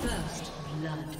First blood.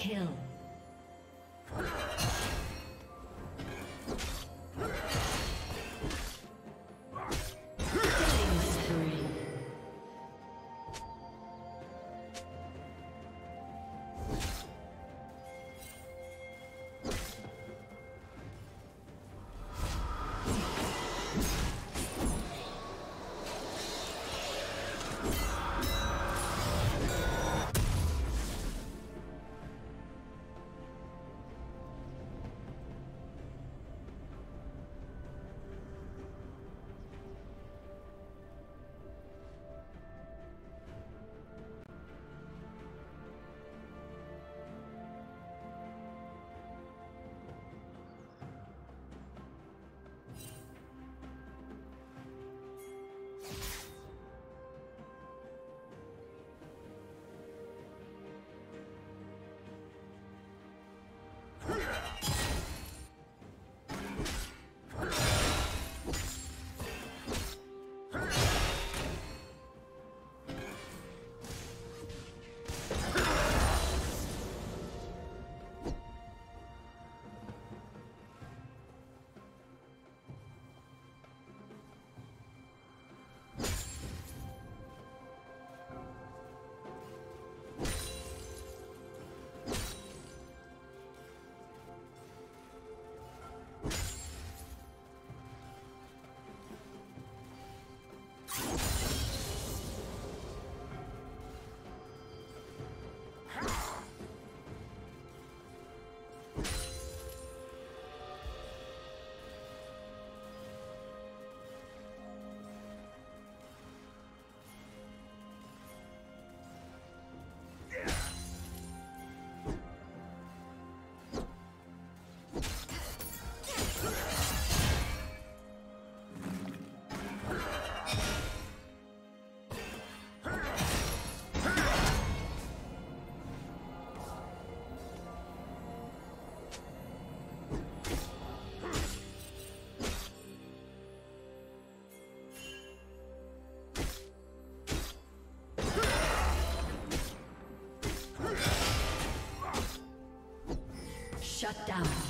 Kill. Shut down.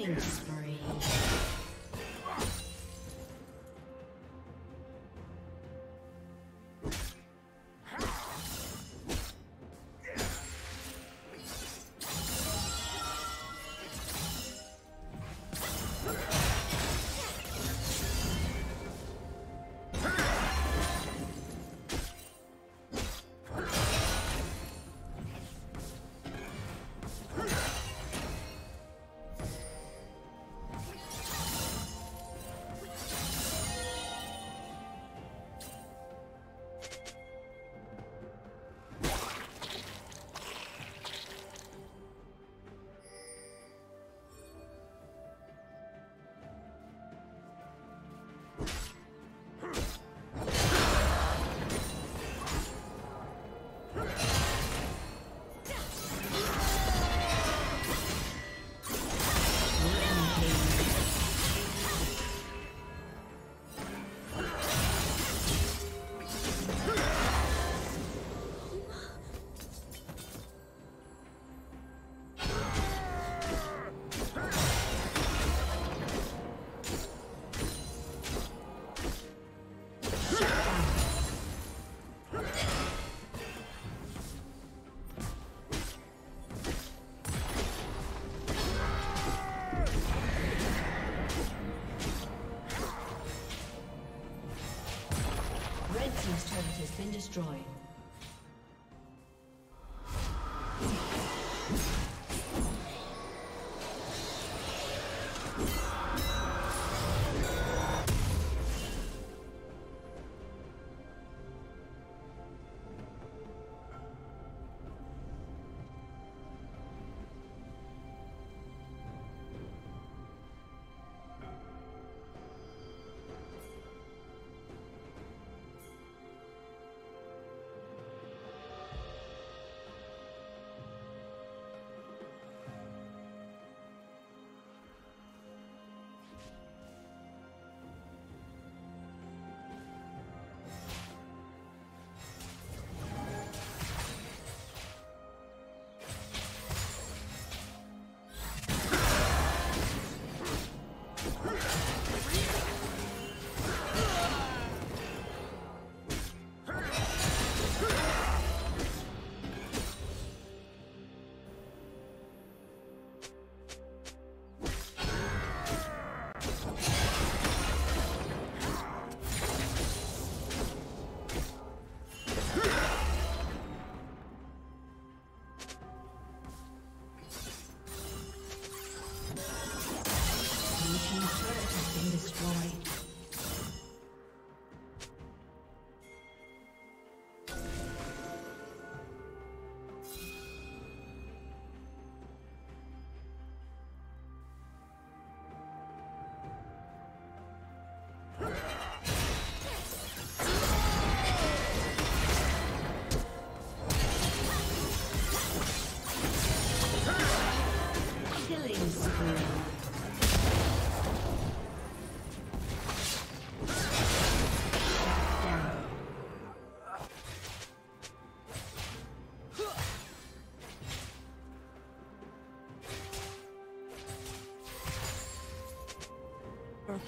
Killing spree. you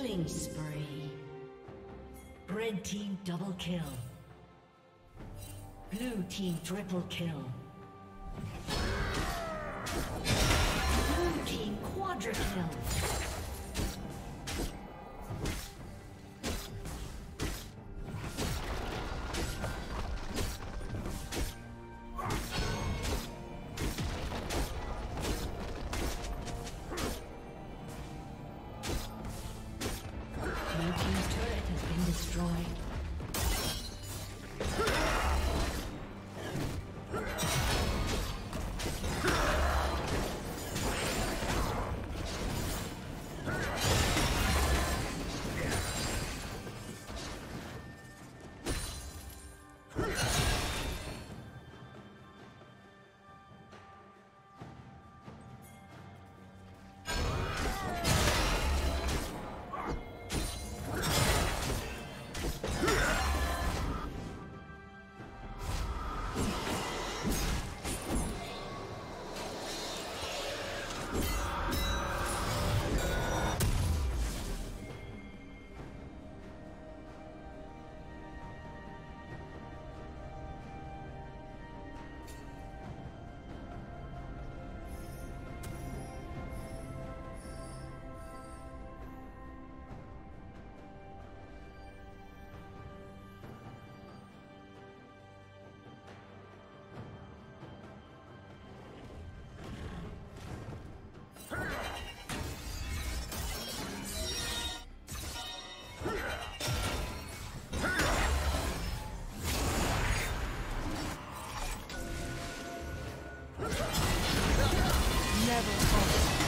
Killing spree. Red team double kill. Blue team triple kill. Blue team quadra kill. Never falter.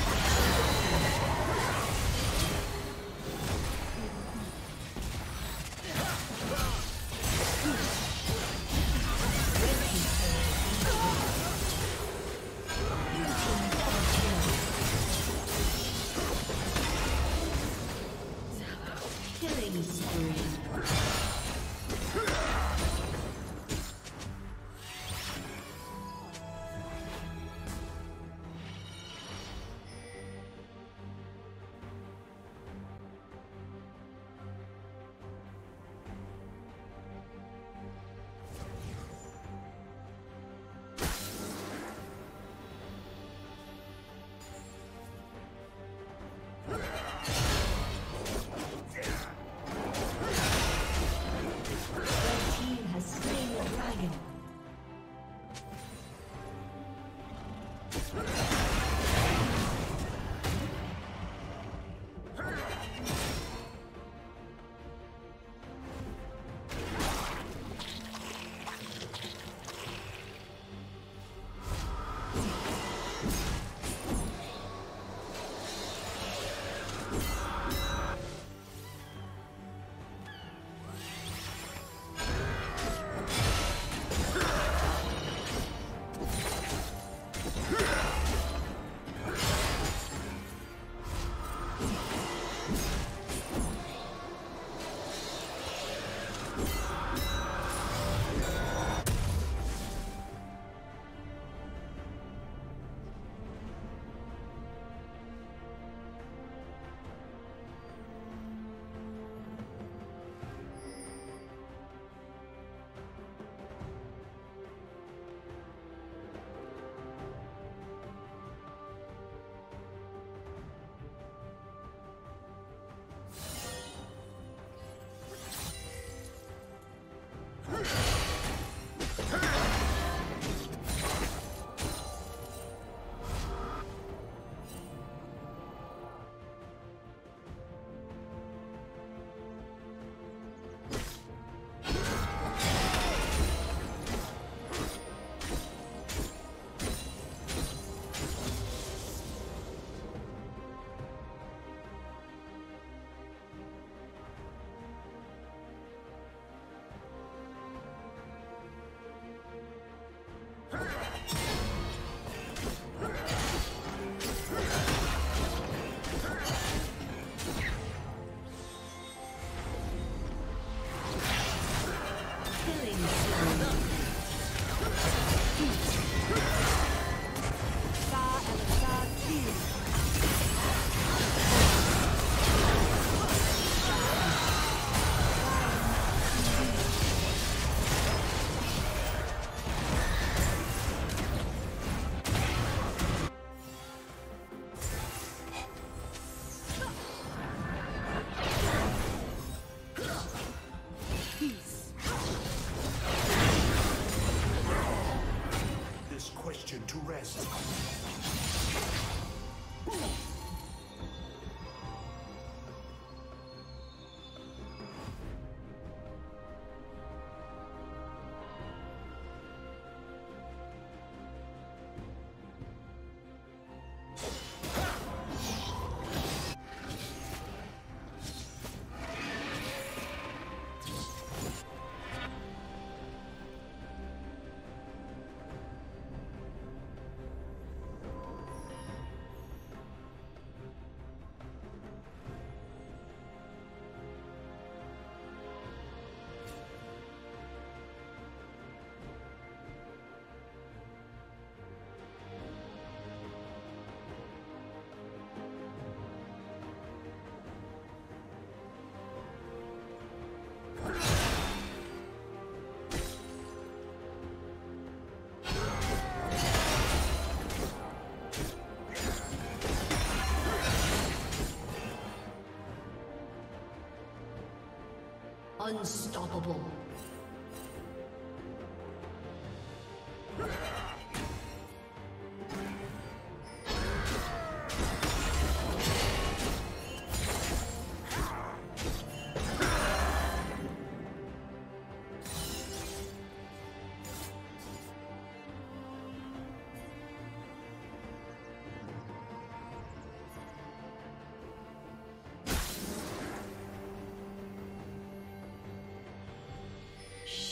Unstoppable.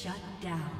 Shut down.